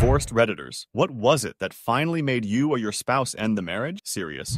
Divorced Redditors, what was it that finally made you or your spouse end the marriage? Serious.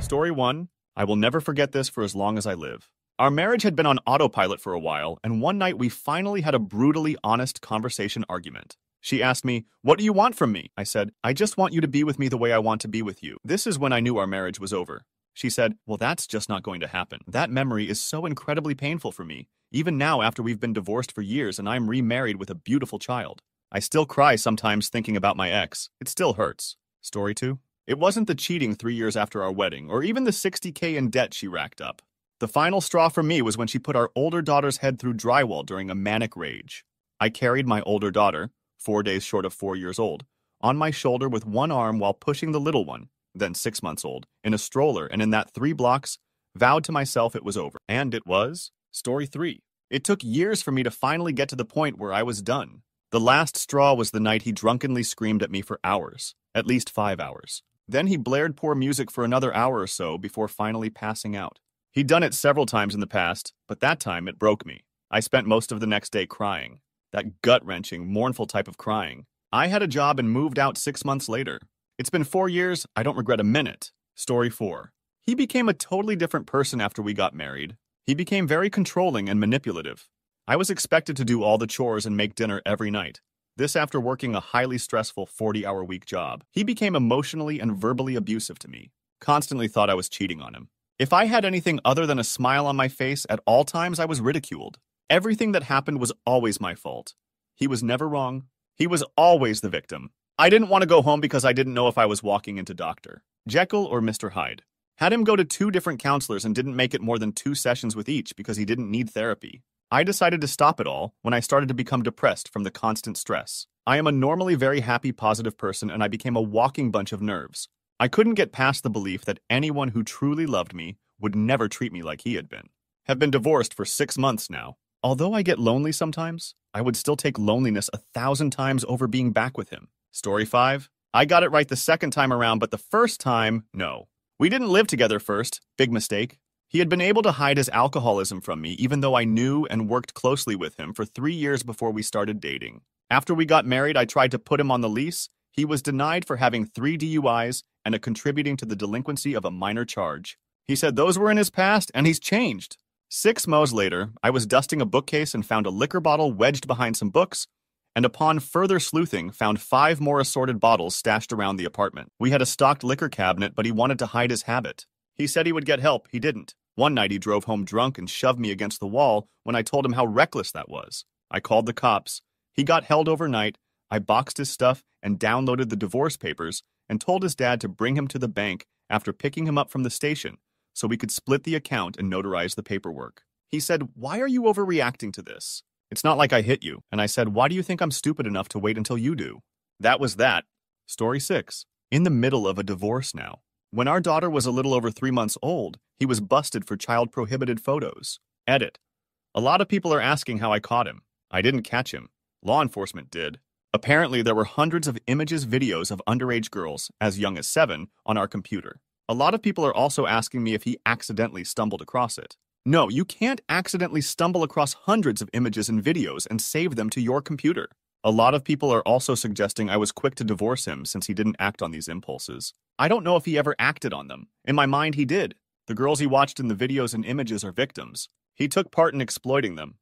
Story 1 I will never forget this for as long as I live. Our marriage had been on autopilot for a while, and one night we finally had a brutally honest conversation argument. She asked me, What do you want from me? I said, I just want you to be with me the way I want to be with you. This is when I knew our marriage was over. She said, Well, that's just not going to happen. That memory is so incredibly painful for me, even now after we've been divorced for years and I'm remarried with a beautiful child. I still cry sometimes thinking about my ex. It still hurts. Story 2. It wasn't the cheating three years after our wedding, or even the 60k in debt she racked up. The final straw for me was when she put our older daughter's head through drywall during a manic rage. I carried my older daughter, four days short of four years old, on my shoulder with one arm while pushing the little one, then six months old, in a stroller, and in that three blocks, vowed to myself it was over. And it was. Story 3. It took years for me to finally get to the point where I was done. The last straw was the night he drunkenly screamed at me for hours, at least five hours. Then he blared poor music for another hour or so before finally passing out. He'd done it several times in the past, but that time it broke me. I spent most of the next day crying. That gut wrenching, mournful type of crying. I had a job and moved out six months later. It's been four years, I don't regret a minute. Story 4. He became a totally different person after we got married. He became very controlling and manipulative. I was expected to do all the chores and make dinner every night. This after working a highly stressful 40 hour week job. He became emotionally and verbally abusive to me, constantly thought I was cheating on him. If I had anything other than a smile on my face at all times, I was ridiculed. Everything that happened was always my fault. He was never wrong. He was always the victim. I didn't want to go home because I didn't know if I was walking into Dr. Jekyll or Mr. Hyde. Had him go to two different counselors and didn't make it more than two sessions with each because he didn't need therapy. I decided to stop it all when I started to become depressed from the constant stress. I am a normally very happy, positive person, and I became a walking bunch of nerves. I couldn't get past the belief that anyone who truly loved me would never treat me like he had been. Have been divorced for six months now. Although I get lonely sometimes, I would still take loneliness a thousand times over being back with him. Story 5. I got it right the second time around, but the first time, no. We didn't live together first. Big mistake. He had been able to hide his alcoholism from me, even though I knew and worked closely with him for three years before we started dating. After we got married, I tried to put him on the lease. He was denied for having three DUIs and a contributing to the delinquency of a minor charge. He said those were in his past, and he's changed. Six mows later, I was dusting a bookcase and found a liquor bottle wedged behind some books, and upon further sleuthing, found five more assorted bottles stashed around the apartment. We had a stocked liquor cabinet, but he wanted to hide his habit. He said he would get help. He didn't. One night he drove home drunk and shoved me against the wall when I told him how reckless that was. I called the cops. He got held overnight. I boxed his stuff and downloaded the divorce papers and told his dad to bring him to the bank after picking him up from the station so we could split the account and notarize the paperwork. He said, Why are you overreacting to this? It's not like I hit you. And I said, Why do you think I'm stupid enough to wait until you do? That was that. Story 6. In the middle of a divorce now. When our daughter was a little over three months old, he was busted for child prohibited photos. Edit. A lot of people are asking how I caught him. I didn't catch him. Law enforcement did. Apparently, there were hundreds of images, videos of underage girls, as young as seven, on our computer. A lot of people are also asking me if he accidentally stumbled across it. No, you can't accidentally stumble across hundreds of images and videos and save them to your computer. A lot of people are also suggesting I was quick to divorce him since he didn't act on these impulses. I don't know if he ever acted on them. In my mind, he did. The girls he watched in the videos and images are victims. He took part in exploiting them.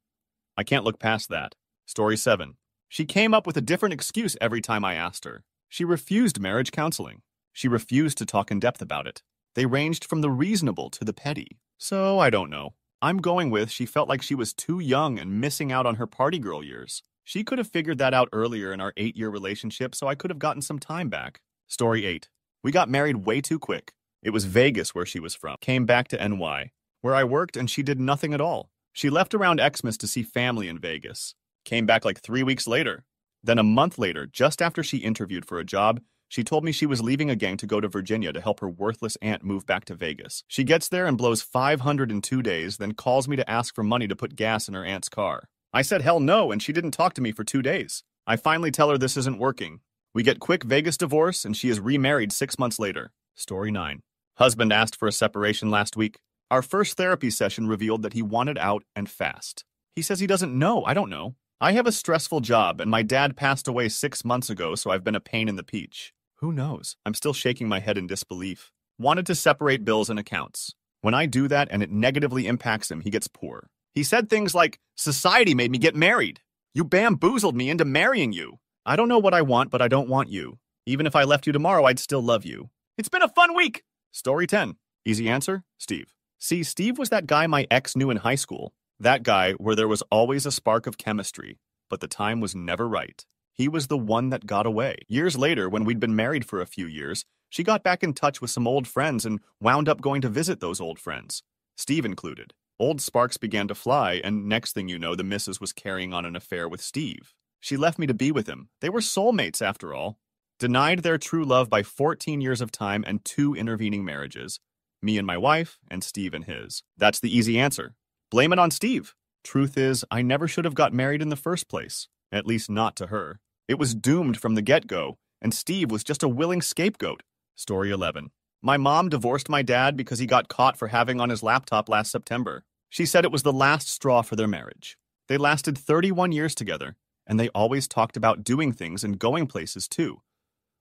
I can't look past that. Story 7. She came up with a different excuse every time I asked her. She refused marriage counseling. She refused to talk in depth about it. They ranged from the reasonable to the petty. So I don't know. I'm going with she felt like she was too young and missing out on her party girl years. She could have figured that out earlier in our eight year relationship, so I could have gotten some time back. Story 8. We got married way too quick. It was Vegas where she was from. Came back to NY, where I worked, and she did nothing at all. She left around Xmas to see family in Vegas. Came back like three weeks later. Then a month later, just after she interviewed for a job, she told me she was leaving again to go to Virginia to help her worthless aunt move back to Vegas. She gets there and blows 500 in two days, then calls me to ask for money to put gas in her aunt's car. I said hell no, and she didn't talk to me for two days. I finally tell her this isn't working. We get quick Vegas divorce, and she is remarried six months later. Story 9. Husband asked for a separation last week. Our first therapy session revealed that he wanted out and fast. He says he doesn't know. I don't know. I have a stressful job, and my dad passed away six months ago, so I've been a pain in the peach. Who knows? I'm still shaking my head in disbelief. Wanted to separate bills and accounts. When I do that and it negatively impacts him, he gets poor. He said things like, Society made me get married. You bamboozled me into marrying you. I don't know what I want, but I don't want you. Even if I left you tomorrow, I'd still love you. It's been a fun week. Story 10. Easy answer Steve. See, Steve was that guy my ex knew in high school. That guy where there was always a spark of chemistry, but the time was never right. He was the one that got away. Years later, when we'd been married for a few years, she got back in touch with some old friends and wound up going to visit those old friends, Steve included. Old sparks began to fly, and next thing you know, the missus was carrying on an affair with Steve. She left me to be with him. They were soulmates, after all. Denied their true love by 14 years of time and two intervening marriages. Me and my wife, and Steve and his. That's the easy answer. Blame it on Steve. Truth is, I never should have got married in the first place. At least not to her. It was doomed from the get-go, and Steve was just a willing scapegoat. Story 11. My mom divorced my dad because he got caught for having on his laptop last September. She said it was the last straw for their marriage. They lasted 31 years together, and they always talked about doing things and going places too.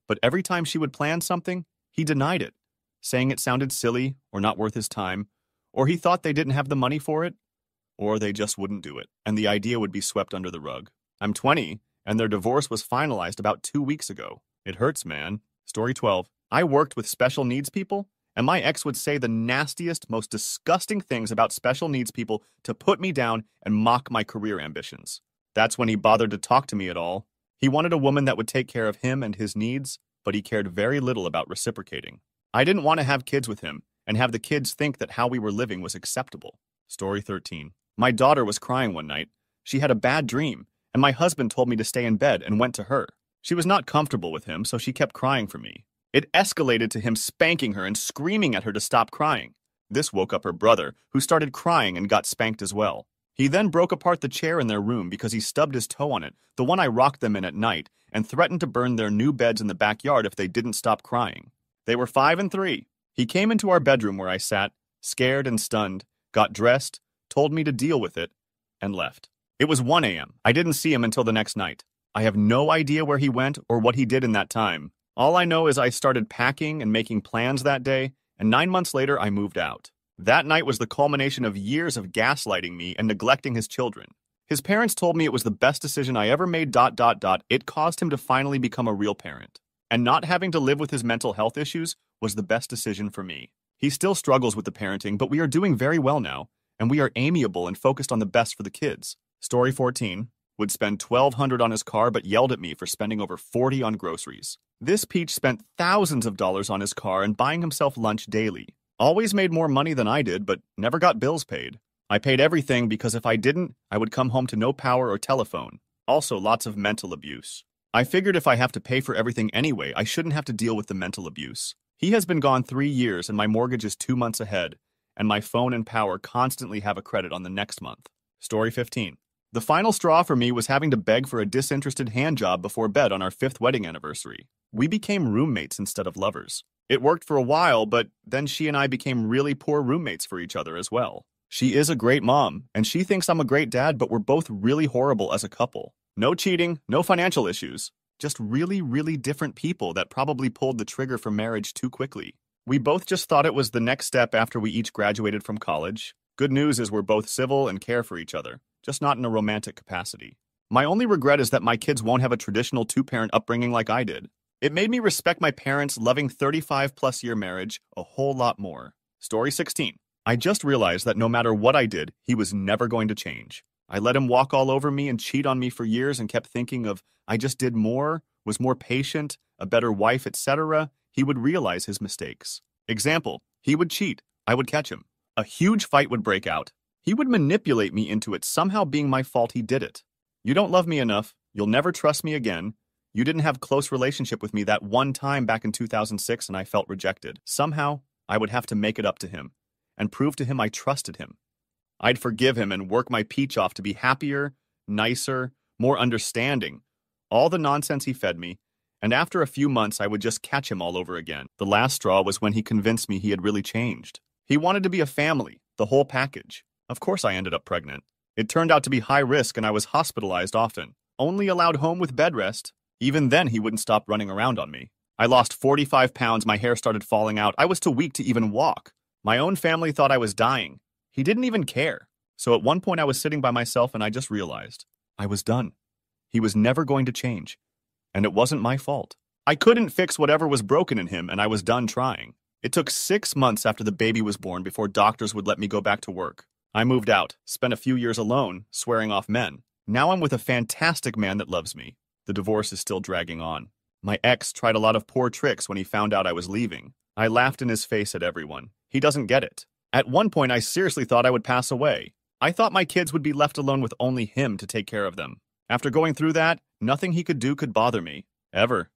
But every time she would plan something, he denied it, saying it sounded silly or not worth his time, or he thought they didn't have the money for it, or they just wouldn't do it, and the idea would be swept under the rug. I'm 20, and their divorce was finalized about two weeks ago. It hurts, man. Story 12. I worked with special needs people, and my ex would say the nastiest, most disgusting things about special needs people to put me down and mock my career ambitions. That's when he bothered to talk to me at all. He wanted a woman that would take care of him and his needs, but he cared very little about reciprocating. I didn't want to have kids with him and have the kids think that how we were living was acceptable. Story 13. My daughter was crying one night. She had a bad dream, and my husband told me to stay in bed and went to her. She was not comfortable with him, so she kept crying for me. It escalated to him spanking her and screaming at her to stop crying. This woke up her brother, who started crying and got spanked as well. He then broke apart the chair in their room because he stubbed his toe on it, the one I rocked them in at night, and threatened to burn their new beds in the backyard if they didn't stop crying. They were five and three. He came into our bedroom where I sat, scared and stunned, got dressed, told me to deal with it, and left. It was 1 a.m. I didn't see him until the next night. I have no idea where he went or what he did in that time. All I know is I started packing and making plans that day, and nine months later, I moved out. That night was the culmination of years of gaslighting me and neglecting his children. His parents told me it was the best decision I ever made. Dot dot dot. It caused him to finally become a real parent, and not having to live with his mental health issues was the best decision for me. He still struggles with the parenting, but we are doing very well now, and we are amiable and focused on the best for the kids. Story 14 would spend 1200 on his car but yelled at me for spending over 40 on groceries. This peach spent thousands of dollars on his car and buying himself lunch daily. Always made more money than I did, but never got bills paid. I paid everything because if I didn't, I would come home to no power or telephone. Also, lots of mental abuse. I figured if I have to pay for everything anyway, I shouldn't have to deal with the mental abuse. He has been gone three years and my mortgage is two months ahead, and my phone and power constantly have a credit on the next month. Story 15. The final straw for me was having to beg for a disinterested hand job before bed on our fifth wedding anniversary. We became roommates instead of lovers. It worked for a while, but then she and I became really poor roommates for each other as well. She is a great mom, and she thinks I'm a great dad, but we're both really horrible as a couple. No cheating, no financial issues. Just really, really different people that probably pulled the trigger for marriage too quickly. We both just thought it was the next step after we each graduated from college. Good news is we're both civil and care for each other just not in a romantic capacity. My only regret is that my kids won't have a traditional two parent upbringing like I did. It made me respect my parents' loving 35 plus year marriage a whole lot more. Story 16. I just realized that no matter what I did, he was never going to change. I let him walk all over me and cheat on me for years and kept thinking of I just did more, was more patient, a better wife, etc. He would realize his mistakes. Example, he would cheat. I would catch him. A huge fight would break out. He would manipulate me into it somehow being my fault he did it. You don't love me enough. You'll never trust me again. You didn't have close relationship with me that one time back in 2006 and I felt rejected. Somehow, I would have to make it up to him and prove to him I trusted him. I'd forgive him and work my peach off to be happier, nicer, more understanding. All the nonsense he fed me, and after a few months I would just catch him all over again. The last straw was when he convinced me he had really changed. He wanted to be a family, the whole package. Of course I ended up pregnant. It turned out to be high risk and I was hospitalized often, only allowed home with bed rest. Even then, he wouldn't stop running around on me. I lost 45 pounds, my hair started falling out, I was too weak to even walk. My own family thought I was dying. He didn't even care. So at one point, I was sitting by myself and I just realized I was done. He was never going to change. And it wasn't my fault. I couldn't fix whatever was broken in him, and I was done trying. It took six months after the baby was born before doctors would let me go back to work. I moved out, spent a few years alone, swearing off men. Now I'm with a fantastic man that loves me. The divorce is still dragging on. My ex tried a lot of poor tricks when he found out I was leaving. I laughed in his face at everyone. He doesn't get it. At one point, I seriously thought I would pass away. I thought my kids would be left alone with only him to take care of them. After going through that, nothing he could do could bother me. Ever.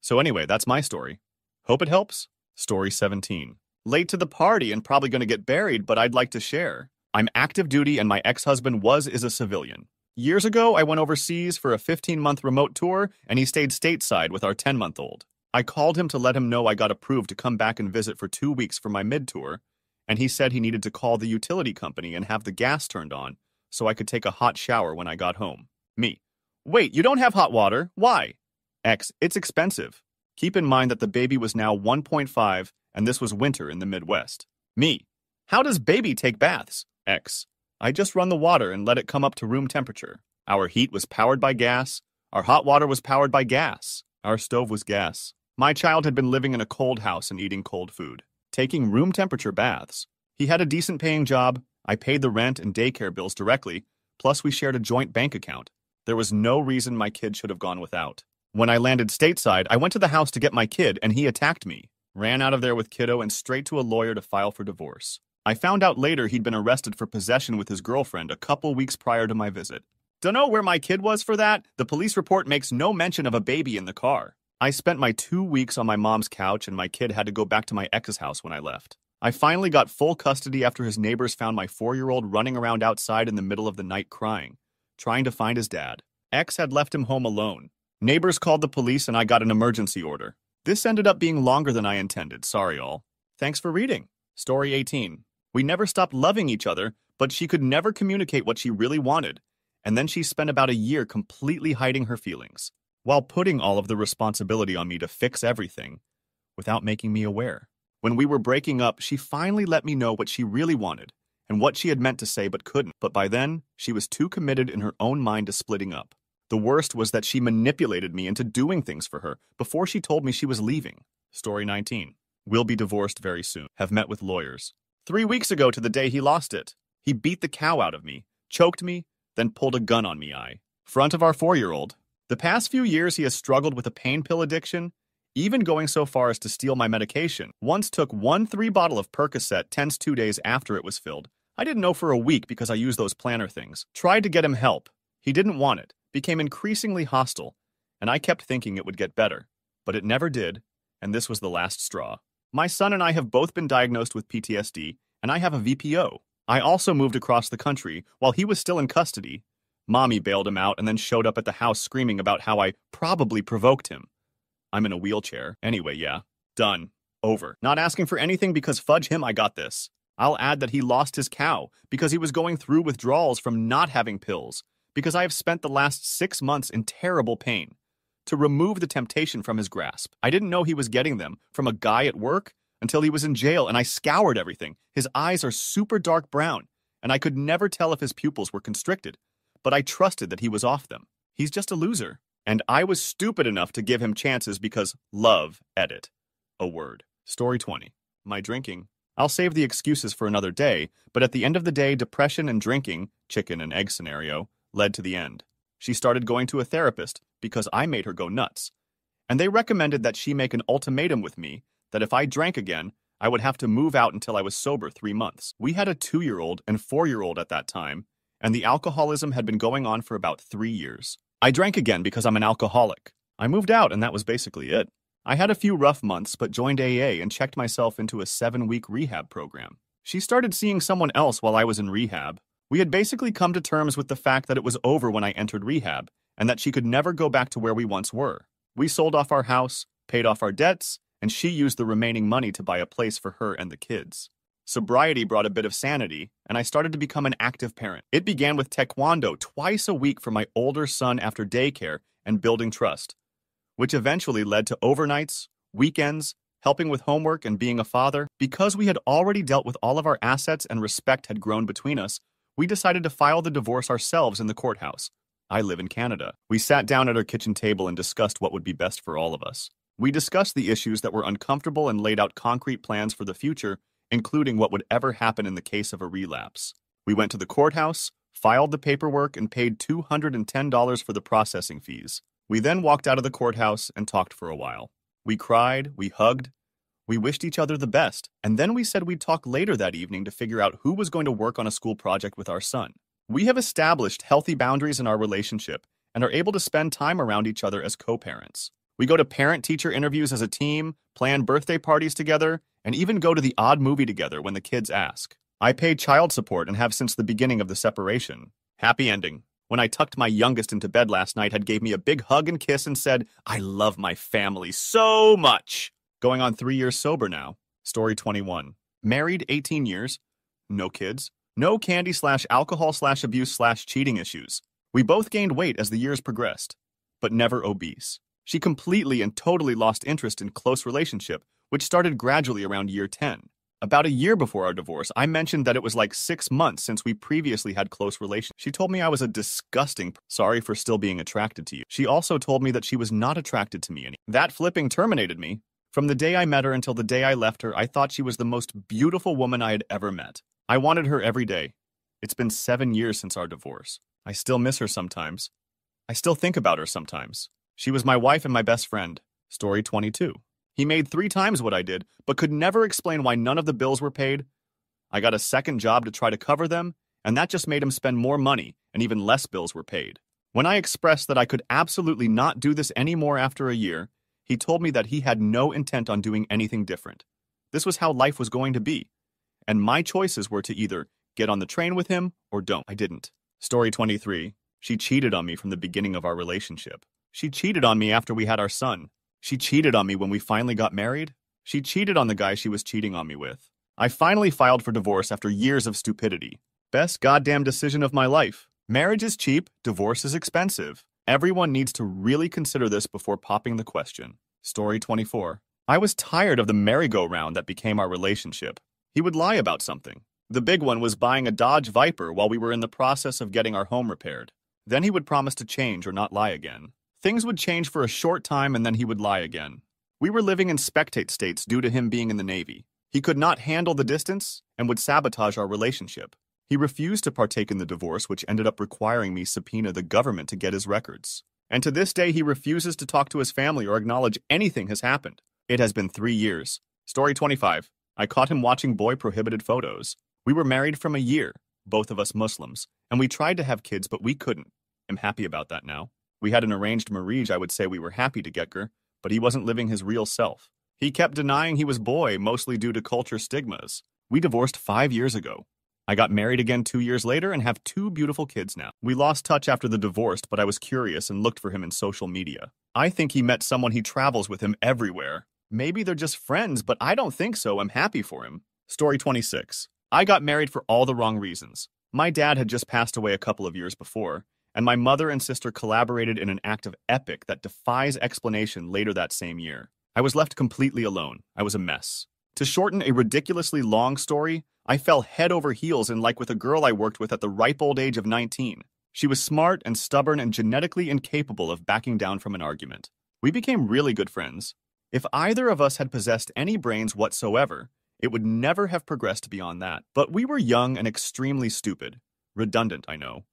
So anyway, that's my story. Hope it helps. Story 17. Late to the party and probably going to get buried, but I'd like to share. I'm active duty and my ex-husband was is a civilian. Years ago, I went overseas for a 15-month remote tour and he stayed stateside with our 10-month-old. I called him to let him know I got approved to come back and visit for two weeks for my mid-tour, and he said he needed to call the utility company and have the gas turned on so I could take a hot shower when I got home. Me. Wait, you don't have hot water? Why? X. It's expensive. Keep in mind that the baby was now 1.5 and this was winter in the Midwest. Me. How does baby take baths? X. I just run the water and let it come up to room temperature. Our heat was powered by gas. Our hot water was powered by gas. Our stove was gas. My child had been living in a cold house and eating cold food, taking room temperature baths. He had a decent paying job. I paid the rent and daycare bills directly, plus we shared a joint bank account. There was no reason my kid should have gone without. When I landed stateside, I went to the house to get my kid and he attacked me, ran out of there with kiddo and straight to a lawyer to file for divorce. I found out later he'd been arrested for possession with his girlfriend a couple weeks prior to my visit. Dunno where my kid was for that? The police report makes no mention of a baby in the car. I spent my two weeks on my mom's couch and my kid had to go back to my ex's house when I left. I finally got full custody after his neighbors found my four-year-old running around outside in the middle of the night crying, trying to find his dad. X had left him home alone. Neighbors called the police and I got an emergency order. This ended up being longer than I intended, sorry all. Thanks for reading. Story 18. We never stopped loving each other, but she could never communicate what she really wanted, and then she spent about a year completely hiding her feelings, while putting all of the responsibility on me to fix everything, without making me aware. When we were breaking up, she finally let me know what she really wanted, and what she had meant to say but couldn't, but by then, she was too committed in her own mind to splitting up. The worst was that she manipulated me into doing things for her before she told me she was leaving. Story 19. We'll be divorced very soon. Have met with lawyers. Three weeks ago to the day he lost it. He beat the cow out of me, choked me, then pulled a gun on me I. Front of our four-year-old. The past few years he has struggled with a pain pill addiction, even going so far as to steal my medication. Once took one three bottle of Percocet tens two days after it was filled. I didn't know for a week because I use those planner things. Tried to get him help. He didn't want it, became increasingly hostile, and I kept thinking it would get better. But it never did, and this was the last straw. My son and I have both been diagnosed with PTSD, and I have a VPO. I also moved across the country while he was still in custody. Mommy bailed him out and then showed up at the house screaming about how I probably provoked him. I'm in a wheelchair. Anyway, yeah. Done. Over. Not asking for anything because fudge him, I got this. I'll add that he lost his cow because he was going through withdrawals from not having pills, because I have spent the last six months in terrible pain to remove the temptation from his grasp. I didn't know he was getting them from a guy at work until he was in jail, and I scoured everything. His eyes are super dark brown, and I could never tell if his pupils were constricted, but I trusted that he was off them. He's just a loser. And I was stupid enough to give him chances because love, edit. A word. Story 20. My drinking. I'll save the excuses for another day, but at the end of the day, depression and drinking, chicken and egg scenario, led to the end. She started going to a therapist because I made her go nuts. And they recommended that she make an ultimatum with me that if I drank again, I would have to move out until I was sober three months. We had a two year old and four year old at that time, and the alcoholism had been going on for about three years. I drank again because I'm an alcoholic. I moved out, and that was basically it. I had a few rough months, but joined AA and checked myself into a seven week rehab program. She started seeing someone else while I was in rehab, we had basically come to terms with the fact that it was over when I entered rehab, and that she could never go back to where we once were. We sold off our house, paid off our debts, and she used the remaining money to buy a place for her and the kids. Sobriety brought a bit of sanity, and I started to become an active parent. It began with taekwondo twice a week for my older son after daycare and building trust, which eventually led to overnights, weekends, helping with homework, and being a father. Because we had already dealt with all of our assets and respect had grown between us, we decided to file the divorce ourselves in the courthouse. I live in Canada. We sat down at our kitchen table and discussed what would be best for all of us. We discussed the issues that were uncomfortable and laid out concrete plans for the future including what would ever happen in the case of a relapse. We went to the courthouse, filed the paperwork, and paid $210 for the processing fees. We then walked out of the courthouse and talked for a while. We cried, we hugged, we wished each other the best, and then we said we'd talk later that evening to figure out who was going to work on a school project with our son. We have established healthy boundaries in our relationship and are able to spend time around each other as co parents. We go to parent teacher interviews as a team, plan birthday parties together, and even go to the odd movie together when the kids ask. I pay child support and have since the beginning of the separation. Happy ending. When I tucked my youngest into bed last night, had gave me a big hug and kiss and said, I love my family so much. Going on three years sober now. Story 21. Married 18 years. No kids. No candy slash alcohol slash abuse slash cheating issues. We both gained weight as the years progressed, but never obese. She completely and totally lost interest in close relationship, which started gradually around year 10. About a year before our divorce, I mentioned that it was like six months since we previously had close relations. She told me I was a disgusting, sorry for still being attracted to you. She also told me that she was not attracted to me any. That flipping terminated me. From the day I met her until the day I left her, I thought she was the most beautiful woman I had ever met. I wanted her every day. It's been seven years since our divorce. I still miss her sometimes. I still think about her sometimes. She was my wife and my best friend. Story 22. He made three times what I did, but could never explain why none of the bills were paid. I got a second job to try to cover them, and that just made him spend more money, and even less bills were paid. When I expressed that I could absolutely not do this anymore after a year, he told me that he had no intent on doing anything different. This was how life was going to be, and my choices were to either get on the train with him or don't. I didn't. Story 23. She cheated on me from the beginning of our relationship. She cheated on me after we had our son. She cheated on me when we finally got married. She cheated on the guy she was cheating on me with. I finally filed for divorce after years of stupidity. Best goddamn decision of my life. Marriage is cheap, divorce is expensive. Everyone needs to really consider this before popping the question. Story 24. I was tired of the merry-go-round that became our relationship. He would lie about something. The big one was buying a Dodge Viper while we were in the process of getting our home repaired. Then he would promise to change or not lie again. Things would change for a short time and then he would lie again. We were living in spectate states due to him being in the Navy. He could not handle the distance and would sabotage our relationship. He refused to partake in the divorce, which ended up requiring me subpoena the government to get his records. And to this day, he refuses to talk to his family or acknowledge anything has happened. It has been three years. Story 25. I caught him watching boy prohibited photos. We were married from a year, both of us Muslims, and we tried to have kids, but we couldn't. I'm happy about that now. We had an arranged marriage, I would say we were happy to get her, but he wasn't living his real self. He kept denying he was boy, mostly due to culture stigmas. We divorced five years ago. I got married again two years later and have two beautiful kids now. We lost touch after the divorce, but I was curious and looked for him in social media. I think he met someone he travels with him everywhere. Maybe they're just friends, but I don't think so. I'm happy for him. Story 26. I got married for all the wrong reasons. My dad had just passed away a couple of years before, and my mother and sister collaborated in an act of epic that defies explanation later that same year. I was left completely alone. I was a mess. To shorten a ridiculously long story, I fell head over heels in like with a girl I worked with at the ripe old age of 19. She was smart and stubborn and genetically incapable of backing down from an argument. We became really good friends. If either of us had possessed any brains whatsoever, it would never have progressed beyond that. But we were young and extremely stupid. Redundant, I know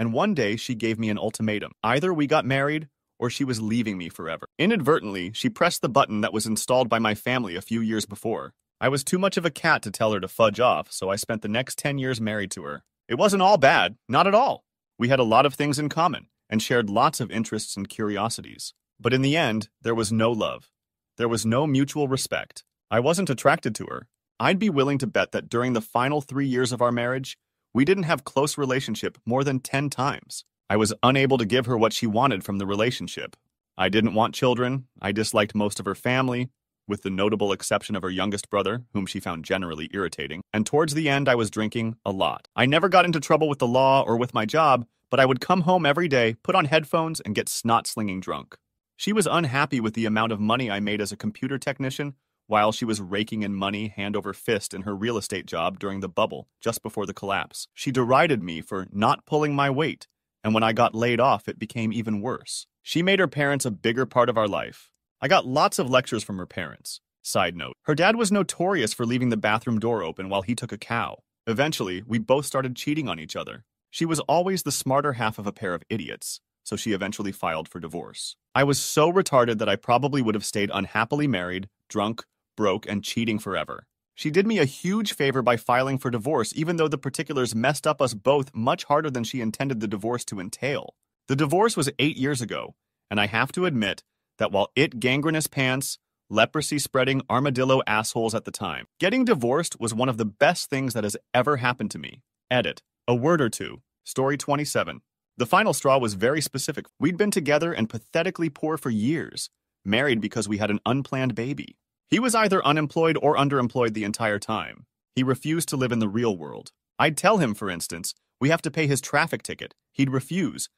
and one day she gave me an ultimatum. Either we got married, or she was leaving me forever. Inadvertently, she pressed the button that was installed by my family a few years before. I was too much of a cat to tell her to fudge off, so I spent the next 10 years married to her. It wasn't all bad, not at all. We had a lot of things in common, and shared lots of interests and curiosities. But in the end, there was no love. There was no mutual respect. I wasn't attracted to her. I'd be willing to bet that during the final three years of our marriage, we didn't have close relationship more than 10 times. I was unable to give her what she wanted from the relationship. I didn't want children. I disliked most of her family. with the notable exception of her youngest brother, whom she found generally irritating, and towards the end I was drinking a lot. I never got into trouble with the law or with my job, but I would come home every day, put on headphones, and get snot slinging drunk. She was unhappy with the amount of money I made as a computer technician, while she was raking in money hand over fist in her real estate job during the bubble, just before the collapse. She derided me for not pulling my weight, and when I got laid off, it became even worse. She made her parents a bigger part of our life. I got lots of lectures from her parents. Side note, her dad was notorious for leaving the bathroom door open while he took a cow. Eventually, we both started cheating on each other. She was always the smarter half of a pair of idiots, so she eventually filed for divorce. I was so retarded that I probably would have stayed unhappily married, drunk, broke, and cheating forever. She did me a huge favor by filing for divorce, even though the particulars messed up us both much harder than she intended the divorce to entail. The divorce was eight years ago, and I have to admit that while it gangrenous pants, leprosy spreading armadillo assholes at the time, getting divorced was one of the best things that has ever happened to me. Edit. A word or two. Story 27. The final straw was very specific. We'd been together and pathetically poor for years, married because we had an unplanned baby. He was either unemployed or underemployed the entire time. He refused to live in the real world. I'd tell him, for instance, we have to pay his traffic ticket. He'd refuse,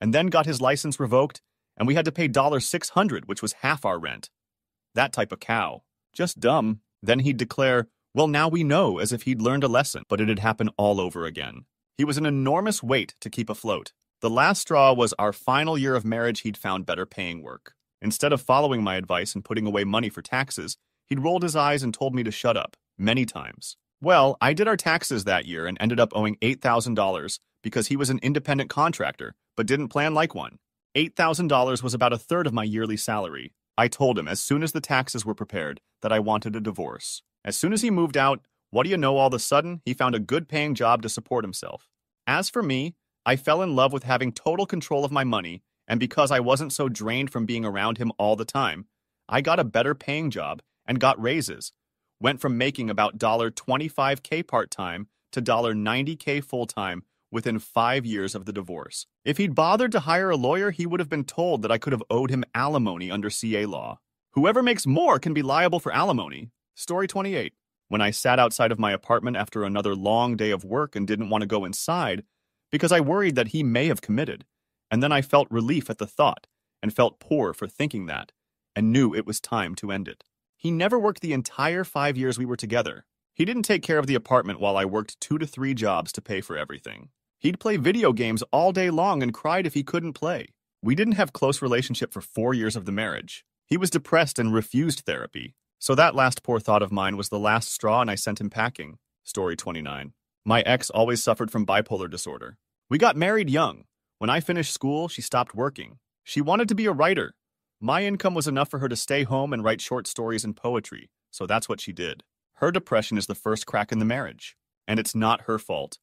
and then got his license revoked, and we had to pay $600, which was half our rent. That type of cow. Just dumb. Then he'd declare, well, now we know, as if he'd learned a lesson, but it'd happen all over again. He was an enormous weight to keep afloat. The last straw was our final year of marriage, he'd found better paying work. Instead of following my advice and putting away money for taxes, he'd rolled his eyes and told me to shut up, many times. Well, I did our taxes that year and ended up owing $8,000 because he was an independent contractor, but didn't plan like one. $8,000 was about a third of my yearly salary. I told him as soon as the taxes were prepared that I wanted a divorce. As soon as he moved out, what do you know, all of a sudden, he found a good paying job to support himself. As for me, I fell in love with having total control of my money and because I wasn't so drained from being around him all the time, I got a better paying job and got raises. Went from making about $25k part time to $90k full time within five years of the divorce. If he'd bothered to hire a lawyer, he would have been told that I could have owed him alimony under CA law. Whoever makes more can be liable for alimony. Story 28. When I sat outside of my apartment after another long day of work and didn't want to go inside because I worried that he may have committed, and then I felt relief at the thought, and felt poor for thinking that, and knew it was time to end it. He never worked the entire five years we were together. He didn't take care of the apartment while I worked two to three jobs to pay for everything. He'd play video games all day long and cried if he couldn't play. We didn't have close relationship for four years of the marriage. He was depressed and refused therapy. So that last poor thought of mine was the last straw and I sent him packing. Story 29. My ex always suffered from bipolar disorder. We got married young, when I finished school, she stopped working. She wanted to be a writer. My income was enough for her to stay home and write short stories and poetry, so that's what she did. Her depression is the first crack in the marriage, and it's not her fault.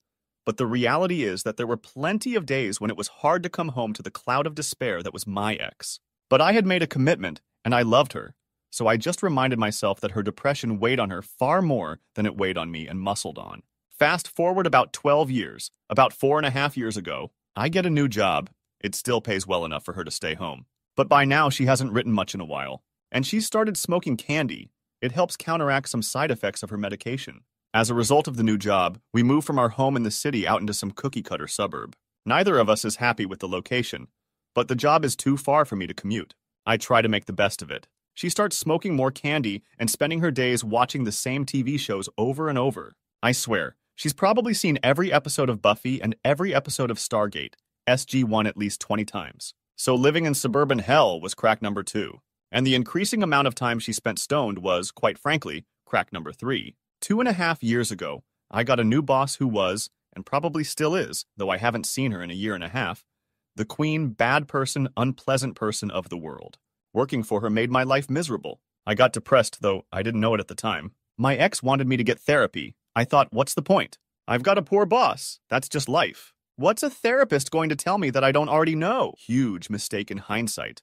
But the reality is that there were plenty of days when it was hard to come home to the cloud of despair that was my ex. But I had made a commitment, and I loved her, so I just reminded myself that her depression weighed on her far more than it weighed on me and muscled on. Fast forward about 12 years, about four and a half years ago, I get a new job. It still pays well enough for her to stay home. But by now, she hasn't written much in a while. And she's started smoking candy. It helps counteract some side effects of her medication. As a result of the new job, we move from our home in the city out into some cookie cutter suburb. Neither of us is happy with the location, but the job is too far for me to commute. I try to make the best of it. She starts smoking more candy and spending her days watching the same TV shows over and over. I swear, She's probably seen every episode of Buffy and every episode of Stargate, SG1 at least 20 times. So living in suburban hell was crack number two. And the increasing amount of time she spent stoned was, quite frankly, crack number three. Two and a half years ago, I got a new boss who was, and probably still is, though I haven't seen her in a year and a half, the queen, bad person, unpleasant person of the world. Working for her made my life miserable. I got depressed, though I didn't know it at the time. My ex wanted me to get therapy, I thought, what's the point? I've got a poor boss. That's just life. What's a therapist going to tell me that I don't already know? Huge mistake in hindsight.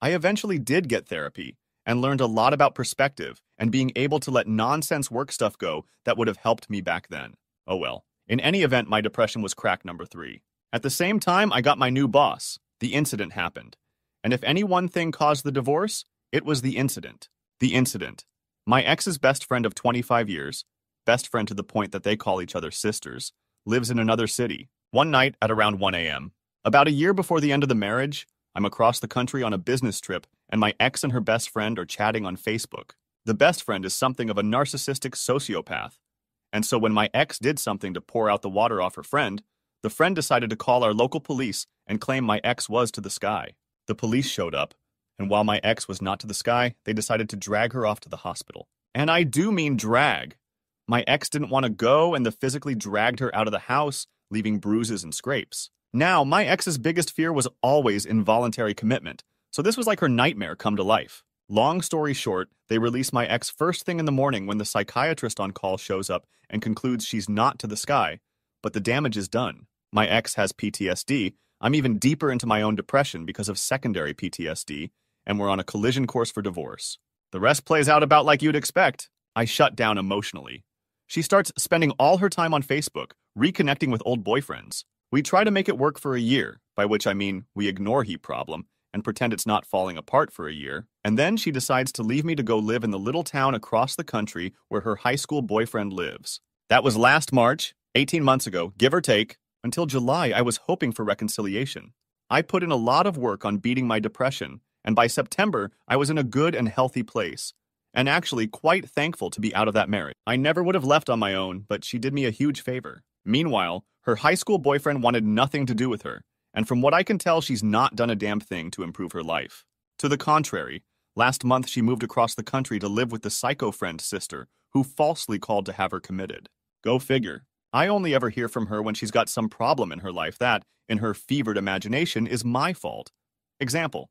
I eventually did get therapy and learned a lot about perspective and being able to let nonsense work stuff go that would have helped me back then. Oh well. In any event, my depression was crack number three. At the same time, I got my new boss. The incident happened. And if any one thing caused the divorce, it was the incident. The incident. My ex's best friend of 25 years, best friend to the point that they call each other sisters, lives in another city. One night at around 1 a.m., about a year before the end of the marriage, I'm across the country on a business trip, and my ex and her best friend are chatting on Facebook. The best friend is something of a narcissistic sociopath. And so when my ex did something to pour out the water off her friend, the friend decided to call our local police and claim my ex was to the sky. The police showed up, and while my ex was not to the sky, they decided to drag her off to the hospital. And I do mean drag. My ex didn't want to go, and the physically dragged her out of the house, leaving bruises and scrapes. Now, my ex's biggest fear was always involuntary commitment, so this was like her nightmare come to life. Long story short, they release my ex first thing in the morning when the psychiatrist on call shows up and concludes she's not to the sky, but the damage is done. My ex has PTSD. I'm even deeper into my own depression because of secondary PTSD, and we're on a collision course for divorce. The rest plays out about like you'd expect. I shut down emotionally. She starts spending all her time on Facebook, reconnecting with old boyfriends. We try to make it work for a year, by which I mean we ignore he problem and pretend it's not falling apart for a year. And then she decides to leave me to go live in the little town across the country where her high school boyfriend lives. That was last March, 18 months ago, give or take. Until July, I was hoping for reconciliation. I put in a lot of work on beating my depression, and by September, I was in a good and healthy place. And actually, quite thankful to be out of that marriage. I never would have left on my own, but she did me a huge favor. Meanwhile, her high school boyfriend wanted nothing to do with her, and from what I can tell, she's not done a damn thing to improve her life. To the contrary, last month she moved across the country to live with the psycho friend sister, who falsely called to have her committed. Go figure. I only ever hear from her when she's got some problem in her life that, in her fevered imagination, is my fault. Example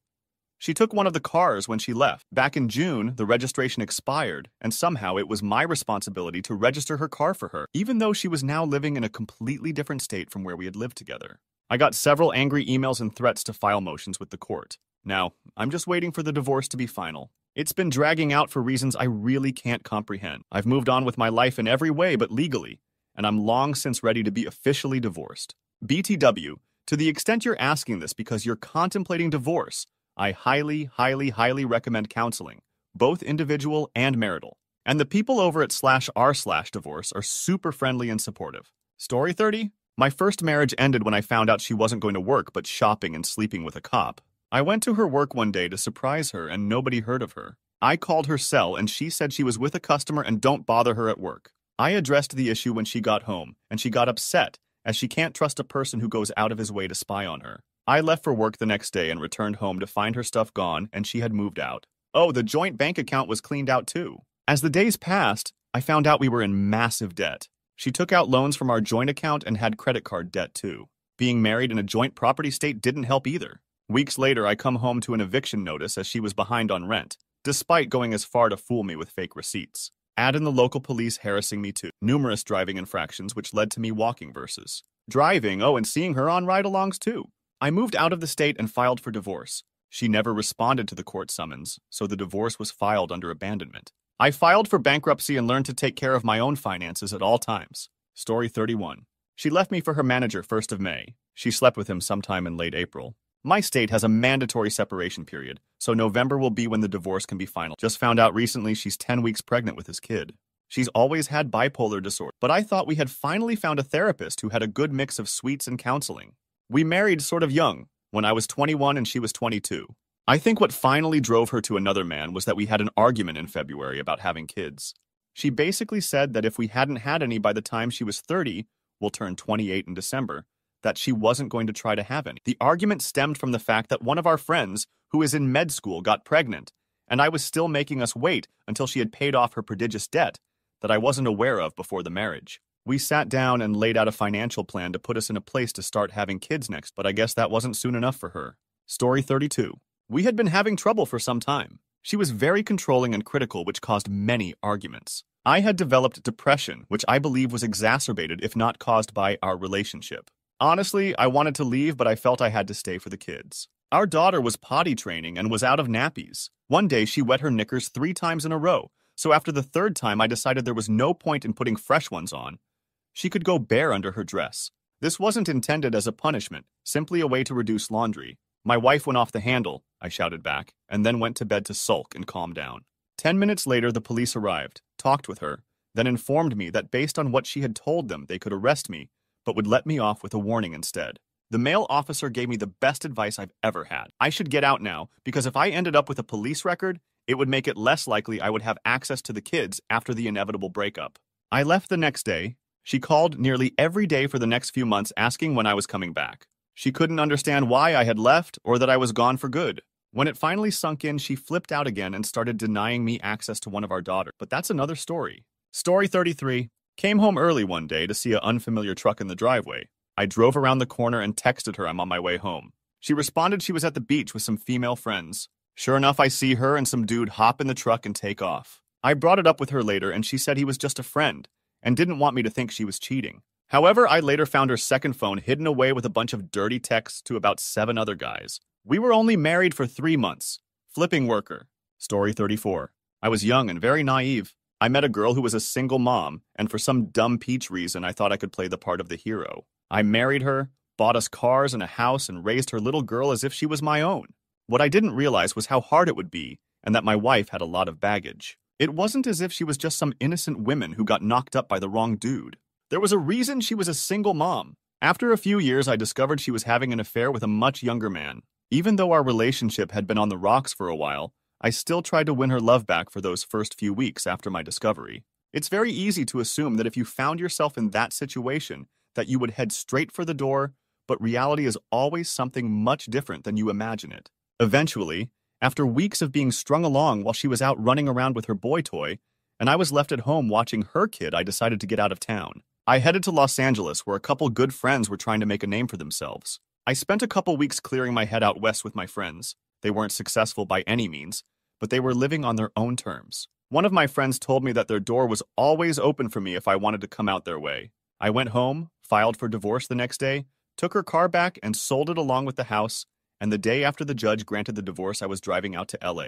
she took one of the cars when she left. Back in June, the registration expired, and somehow it was my responsibility to register her car for her, even though she was now living in a completely different state from where we had lived together. I got several angry emails and threats to file motions with the court. Now, I'm just waiting for the divorce to be final. It's been dragging out for reasons I really can't comprehend. I've moved on with my life in every way but legally, and I'm long since ready to be officially divorced. BTW, to the extent you're asking this because you're contemplating divorce, I highly, highly, highly recommend counseling, both individual and marital. And the people over at slash r slash divorce are super friendly and supportive. Story 30? My first marriage ended when I found out she wasn't going to work but shopping and sleeping with a cop. I went to her work one day to surprise her and nobody heard of her. I called her cell and she said she was with a customer and don't bother her at work. I addressed the issue when she got home and she got upset as she can't trust a person who goes out of his way to spy on her. I left for work the next day and returned home to find her stuff gone and she had moved out. Oh, the joint bank account was cleaned out too. As the days passed, I found out we were in massive debt. She took out loans from our joint account and had credit card debt too. Being married in a joint property state didn't help either. Weeks later, I come home to an eviction notice as she was behind on rent, despite going as far to fool me with fake receipts. Add in the local police harassing me too. Numerous driving infractions, which led to me walking versus driving. Oh, and seeing her on ride alongs too. I moved out of the state and filed for divorce. She never responded to the court summons, so the divorce was filed under abandonment. I filed for bankruptcy and learned to take care of my own finances at all times. Story 31. She left me for her manager 1st of May. She slept with him sometime in late April. My state has a mandatory separation period, so November will be when the divorce can be final. Just found out recently she's 10 weeks pregnant with his kid. She's always had bipolar disorder, but I thought we had finally found a therapist who had a good mix of sweets and counseling. We married sort of young, when I was 21 and she was 22. I think what finally drove her to another man was that we had an argument in February about having kids. She basically said that if we hadn't had any by the time she was 30, we'll turn 28 in December, that she wasn't going to try to have any. The argument stemmed from the fact that one of our friends, who is in med school, got pregnant, and I was still making us wait until she had paid off her prodigious debt that I wasn't aware of before the marriage. We sat down and laid out a financial plan to put us in a place to start having kids next, but I guess that wasn't soon enough for her. Story 32. We had been having trouble for some time. She was very controlling and critical, which caused many arguments. I had developed depression, which I believe was exacerbated, if not caused by our relationship. Honestly, I wanted to leave, but I felt I had to stay for the kids. Our daughter was potty training and was out of nappies. One day, she wet her knickers three times in a row, so after the third time, I decided there was no point in putting fresh ones on, she could go bare under her dress. This wasn't intended as a punishment, simply a way to reduce laundry. My wife went off the handle, I shouted back, and then went to bed to sulk and calm down. Ten minutes later, the police arrived, talked with her, then informed me that based on what she had told them, they could arrest me, but would let me off with a warning instead. The male officer gave me the best advice I've ever had. I should get out now, because if I ended up with a police record, it would make it less likely I would have access to the kids after the inevitable breakup. I left the next day. She called nearly every day for the next few months asking when I was coming back. She couldn't understand why I had left or that I was gone for good. When it finally sunk in, she flipped out again and started denying me access to one of our daughters. But that's another story. Story 33 Came home early one day to see an unfamiliar truck in the driveway. I drove around the corner and texted her I'm on my way home. She responded she was at the beach with some female friends. Sure enough, I see her and some dude hop in the truck and take off. I brought it up with her later and she said he was just a friend and didn't want me to think she was cheating. However, I later found her second phone hidden away with a bunch of dirty texts to about seven other guys. We were only married for three months. Flipping worker. Story 34. I was young and very naive. I met a girl who was a single mom, and for some dumb peach reason, I thought I could play the part of the hero. I married her, bought us cars and a house, and raised her little girl as if she was my own. What I didn't realize was how hard it would be, and that my wife had a lot of baggage. It wasn't as if she was just some innocent woman who got knocked up by the wrong dude. There was a reason she was a single mom. After a few years, I discovered she was having an affair with a much younger man. Even though our relationship had been on the rocks for a while, I still tried to win her love back for those first few weeks after my discovery. It's very easy to assume that if you found yourself in that situation, that you would head straight for the door, but reality is always something much different than you imagine it. Eventually, after weeks of being strung along while she was out running around with her boy toy, and I was left at home watching her kid, I decided to get out of town. I headed to Los Angeles, where a couple good friends were trying to make a name for themselves. I spent a couple weeks clearing my head out west with my friends. They weren't successful by any means, but they were living on their own terms. One of my friends told me that their door was always open for me if I wanted to come out their way. I went home, filed for divorce the next day, took her car back, and sold it along with the house, and the day after the judge granted the divorce, I was driving out to LA,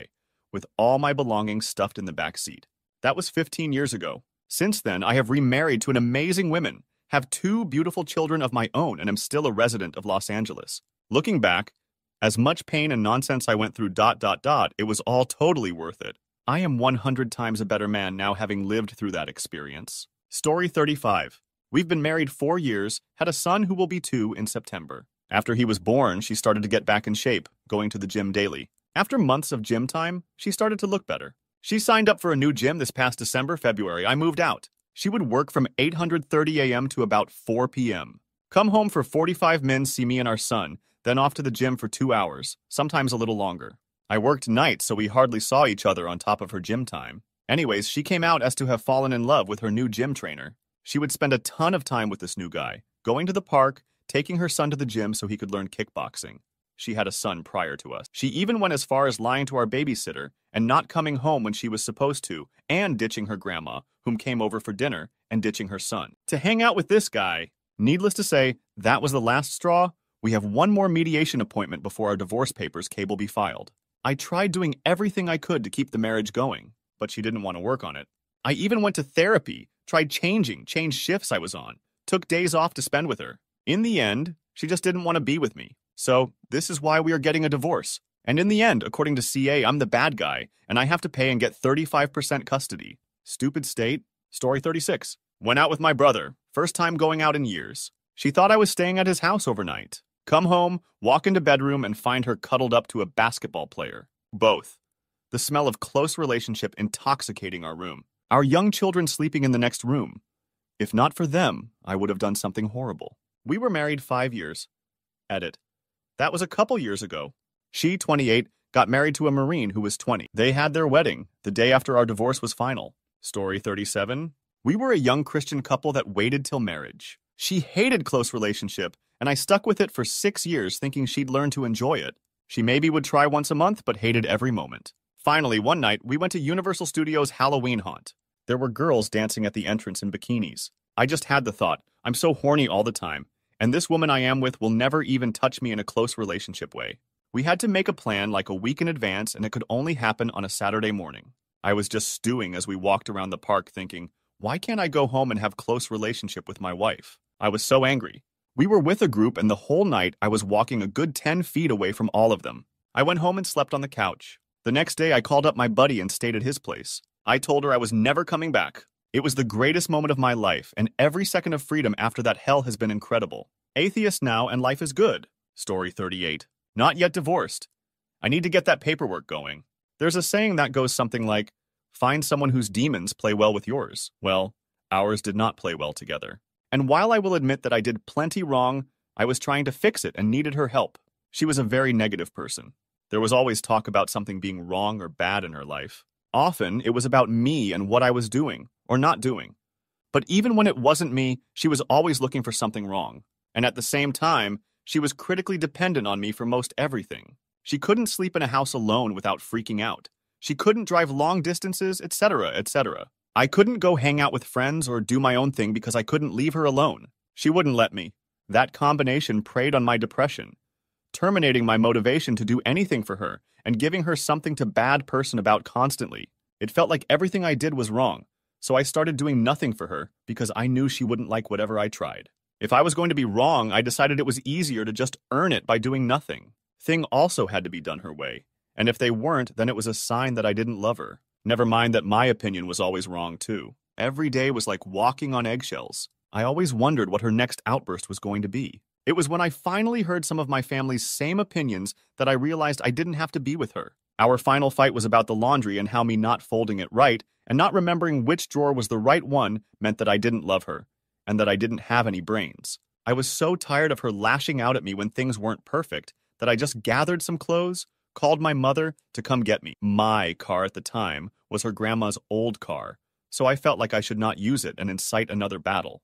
with all my belongings stuffed in the back seat. That was 15 years ago. Since then, I have remarried to an amazing woman, have two beautiful children of my own, and am still a resident of Los Angeles. Looking back, as much pain and nonsense I went through dot dot dot, it was all totally worth it. I am 100 times a better man now having lived through that experience. Story 35. We've been married four years, had a son who will be two in September. After he was born, she started to get back in shape, going to the gym daily. After months of gym time, she started to look better. She signed up for a new gym this past December, February. I moved out. She would work from 8:30 a.m. to about 4 p.m. Come home for 45 minutes, see me and our son, then off to the gym for 2 hours, sometimes a little longer. I worked nights, so we hardly saw each other on top of her gym time. Anyways, she came out as to have fallen in love with her new gym trainer. She would spend a ton of time with this new guy, going to the park, taking her son to the gym so he could learn kickboxing. She had a son prior to us. She even went as far as lying to our babysitter and not coming home when she was supposed to, and ditching her grandma, whom came over for dinner, and ditching her son. To hang out with this guy, needless to say, that was the last straw. We have one more mediation appointment before our divorce papers cable be filed. I tried doing everything I could to keep the marriage going, but she didn't want to work on it. I even went to therapy, tried changing, changed shifts I was on, took days off to spend with her. In the end, she just didn't want to be with me. So, this is why we are getting a divorce. And in the end, according to CA, I'm the bad guy, and I have to pay and get 35% custody. Stupid state. Story 36. Went out with my brother. First time going out in years. She thought I was staying at his house overnight. Come home, walk into bedroom, and find her cuddled up to a basketball player. Both. The smell of close relationship intoxicating our room. Our young children sleeping in the next room. If not for them, I would have done something horrible. We were married five years. Edit. That was a couple years ago. She, 28, got married to a Marine who was 20. They had their wedding the day after our divorce was final. Story 37. We were a young Christian couple that waited till marriage. She hated close relationship, and I stuck with it for six years thinking she'd learn to enjoy it. She maybe would try once a month, but hated every moment. Finally, one night, we went to Universal Studios Halloween Haunt. There were girls dancing at the entrance in bikinis. I just had the thought, I'm so horny all the time and this woman I am with will never even touch me in a close relationship way. We had to make a plan like a week in advance, and it could only happen on a Saturday morning. I was just stewing as we walked around the park thinking, why can't I go home and have close relationship with my wife? I was so angry. We were with a group and the whole night I was walking a good 10 feet away from all of them. I went home and slept on the couch. The next day, I called up my buddy and stayed at his place. I told her I was never coming back. It was the greatest moment of my life, and every second of freedom after that hell has been incredible. Atheist now, and life is good. Story 38. Not yet divorced. I need to get that paperwork going. There's a saying that goes something like, Find someone whose demons play well with yours. Well, ours did not play well together. And while I will admit that I did plenty wrong, I was trying to fix it and needed her help. She was a very negative person. There was always talk about something being wrong or bad in her life. Often, it was about me and what I was doing, or not doing. But even when it wasn't me, she was always looking for something wrong. And at the same time, she was critically dependent on me for most everything. She couldn't sleep in a house alone without freaking out. She couldn't drive long distances, etc., etc. I couldn't go hang out with friends or do my own thing because I couldn't leave her alone. She wouldn't let me. That combination preyed on my depression, terminating my motivation to do anything for her and giving her something to bad person about constantly. It felt like everything I did was wrong, so I started doing nothing for her because I knew she wouldn't like whatever I tried. If I was going to be wrong, I decided it was easier to just earn it by doing nothing. Thing also had to be done her way, and if they weren't, then it was a sign that I didn't love her. Never mind that my opinion was always wrong, too. Every day was like walking on eggshells. I always wondered what her next outburst was going to be. It was when I finally heard some of my family's same opinions that I realized I didn't have to be with her. Our final fight was about the laundry and how me not folding it right and not remembering which drawer was the right one meant that I didn't love her and that I didn't have any brains. I was so tired of her lashing out at me when things weren't perfect that I just gathered some clothes, called my mother to come get me. My car at the time was her grandma's old car, so I felt like I should not use it and incite another battle.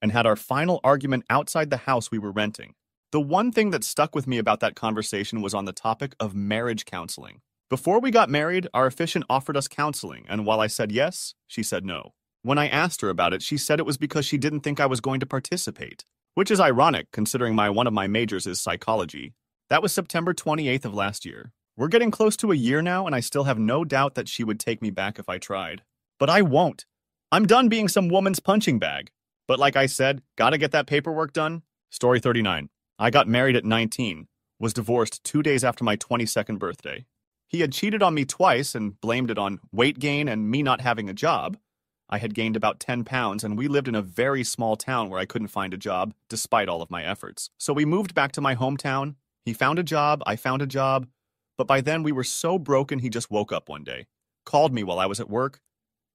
And had our final argument outside the house we were renting. The one thing that stuck with me about that conversation was on the topic of marriage counseling. Before we got married, our officiant offered us counseling, and while I said yes, she said no. When I asked her about it, she said it was because she didn't think I was going to participate, which is ironic considering my one of my majors is psychology, that was September 28th of last year. We're getting close to a year now, and I still have no doubt that she would take me back if I tried. But I won't. I'm done being some woman's punching bag. But like I said, gotta get that paperwork done. Story 39. I got married at 19, was divorced two days after my 22nd birthday. He had cheated on me twice and blamed it on weight gain and me not having a job. I had gained about 10 pounds, and we lived in a very small town where I couldn't find a job, despite all of my efforts. So we moved back to my hometown, he found a job, I found a job, but by then we were so broken he just woke up one day, called me while I was at work,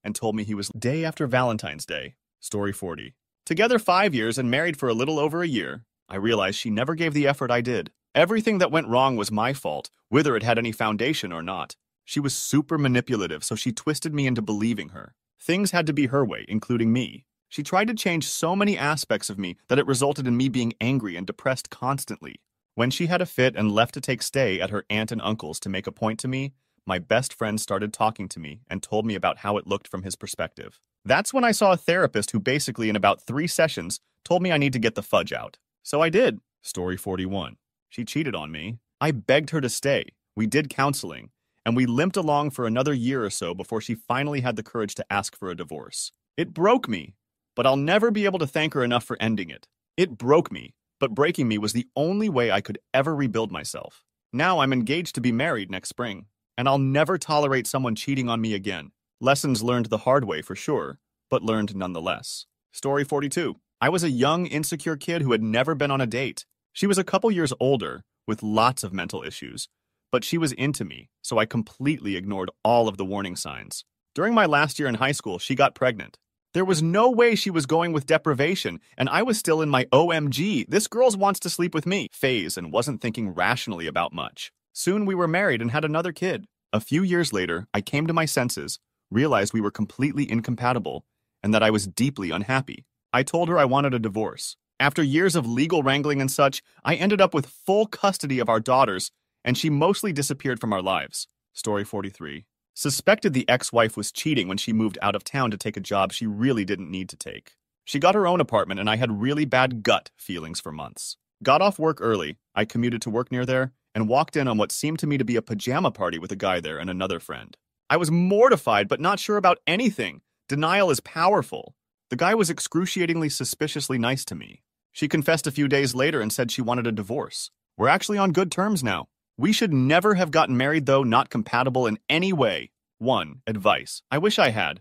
and told me he was day after Valentine's Day. Story 40. Together five years and married for a little over a year, I realized she never gave the effort I did. Everything that went wrong was my fault, whether it had any foundation or not. She was super manipulative, so she twisted me into believing her. Things had to be her way, including me. She tried to change so many aspects of me that it resulted in me being angry and depressed constantly. When she had a fit and left to take stay at her aunt and uncle's to make a point to me, my best friend started talking to me and told me about how it looked from his perspective. That's when I saw a therapist who basically, in about three sessions, told me I need to get the fudge out. So I did. Story 41. She cheated on me. I begged her to stay. We did counseling, and we limped along for another year or so before she finally had the courage to ask for a divorce. It broke me, but I'll never be able to thank her enough for ending it. It broke me, but breaking me was the only way I could ever rebuild myself. Now I'm engaged to be married next spring, and I'll never tolerate someone cheating on me again. Lessons learned the hard way for sure, but learned nonetheless. Story 42. I was a young, insecure kid who had never been on a date. She was a couple years older, with lots of mental issues, but she was into me, so I completely ignored all of the warning signs. During my last year in high school, she got pregnant. There was no way she was going with deprivation, and I was still in my OMG, this girl wants to sleep with me phase and wasn't thinking rationally about much. Soon we were married and had another kid. A few years later, I came to my senses, realized we were completely incompatible, and that I was deeply unhappy. I told her I wanted a divorce. After years of legal wrangling and such, I ended up with full custody of our daughters, and she mostly disappeared from our lives. Story 43 suspected the ex-wife was cheating when she moved out of town to take a job she really didn't need to take. She got her own apartment and I had really bad gut feelings for months. Got off work early, I commuted to work near there, and walked in on what seemed to me to be a pajama party with a guy there and another friend. I was mortified but not sure about anything. Denial is powerful. The guy was excruciatingly suspiciously nice to me. She confessed a few days later and said she wanted a divorce. We're actually on good terms now. We should never have gotten married, though, not compatible in any way. 1. Advice. I wish I had.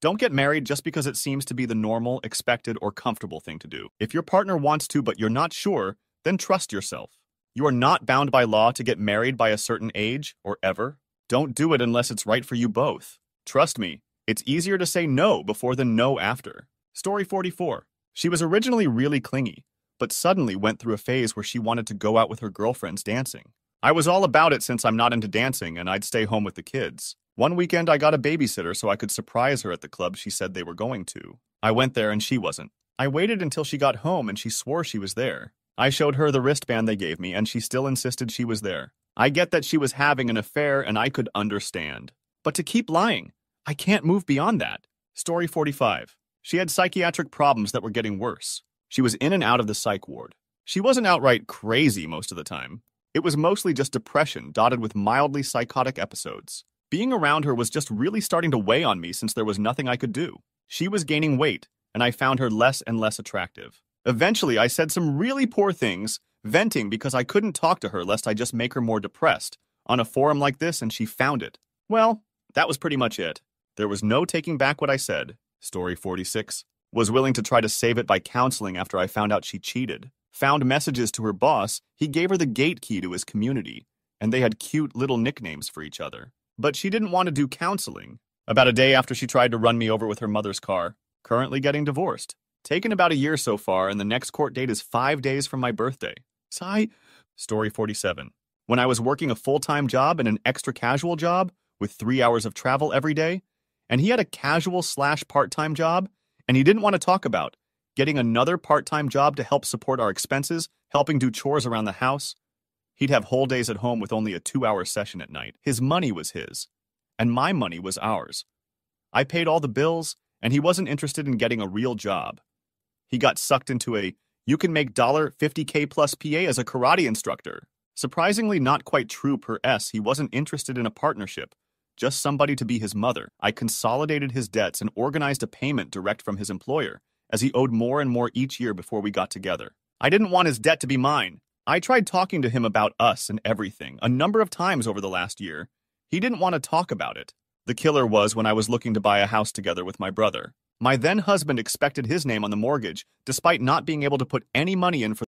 Don't get married just because it seems to be the normal, expected, or comfortable thing to do. If your partner wants to but you're not sure, then trust yourself. You are not bound by law to get married by a certain age or ever. Don't do it unless it's right for you both. Trust me, it's easier to say no before than no after. Story 44. She was originally really clingy, but suddenly went through a phase where she wanted to go out with her girlfriends dancing. I was all about it since I'm not into dancing and I'd stay home with the kids. One weekend I got a babysitter so I could surprise her at the club she said they were going to. I went there and she wasn't. I waited until she got home and she swore she was there. I showed her the wristband they gave me and she still insisted she was there. I get that she was having an affair and I could understand. But to keep lying, I can't move beyond that. Story 45. She had psychiatric problems that were getting worse. She was in and out of the psych ward. She wasn't outright crazy most of the time. It was mostly just depression dotted with mildly psychotic episodes. Being around her was just really starting to weigh on me since there was nothing I could do. She was gaining weight, and I found her less and less attractive. Eventually, I said some really poor things, venting because I couldn't talk to her lest I just make her more depressed, on a forum like this, and she found it. Well, that was pretty much it. There was no taking back what I said. Story 46. Was willing to try to save it by counseling after I found out she cheated. Found messages to her boss, he gave her the gate key to his community, and they had cute little nicknames for each other. But she didn't want to do counseling. About a day after she tried to run me over with her mother's car. Currently getting divorced. Taken about a year so far, and the next court date is five days from my birthday. Sigh. Story 47. When I was working a full time job and an extra casual job with three hours of travel every day, and he had a casual slash part time job, and he didn't want to talk about getting another part time job to help support our expenses, helping do chores around the house. He'd have whole days at home with only a two hour session at night. His money was his, and my money was ours. I paid all the bills, and he wasn't interested in getting a real job. He got sucked into a you can make $50k plus PA as a karate instructor. Surprisingly, not quite true per S, he wasn't interested in a partnership, just somebody to be his mother. I consolidated his debts and organized a payment direct from his employer, as he owed more and more each year before we got together. I didn't want his debt to be mine. I tried talking to him about us and everything a number of times over the last year. He didn't want to talk about it. The killer was when I was looking to buy a house together with my brother. My then husband expected his name on the mortgage, despite not being able to put any money in for